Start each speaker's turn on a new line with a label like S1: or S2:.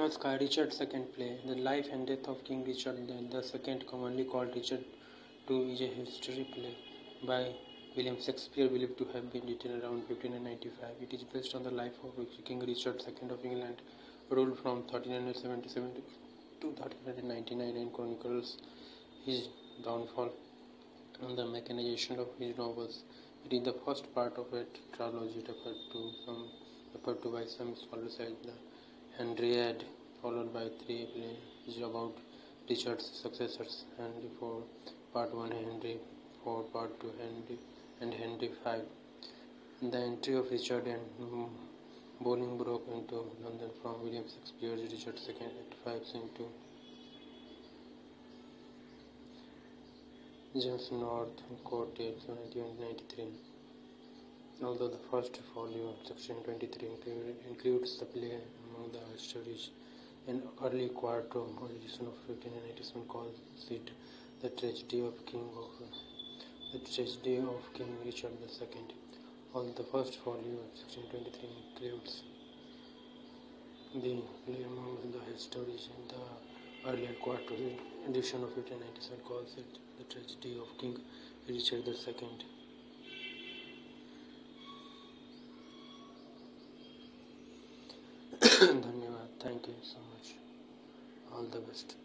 S1: Namaskar, Richard II play. The life and death of King Richard II, commonly called Richard II, is a history play by William Shakespeare, believed to have been written around 1595. It is based on the life of King Richard II of England, ruled from 1377 to 1399, and chronicles his downfall and the mechanization of his novels. It is the first part of a trilogy referred to, some, referred to by some scholars as the Henriade, followed by three plays about Richard's successors, Henry IV, Part 1, Henry IV, Part 2, Henry, and Henry V. The entry of Richard and Bolingbroke into London from William Shakespeare's Richard II Act 5 into James North Court 1993. Although the first volume of section 23 includes the play among the stories, an early quarto edition of 1597 calls it the tragedy of King of the tragedy of King Richard II. Although the first volume of section 23 includes the play among the stories, the earlier quarto edition of 1597 calls it the tragedy of King Richard II. धन्यवाद Thank you so much. All the best.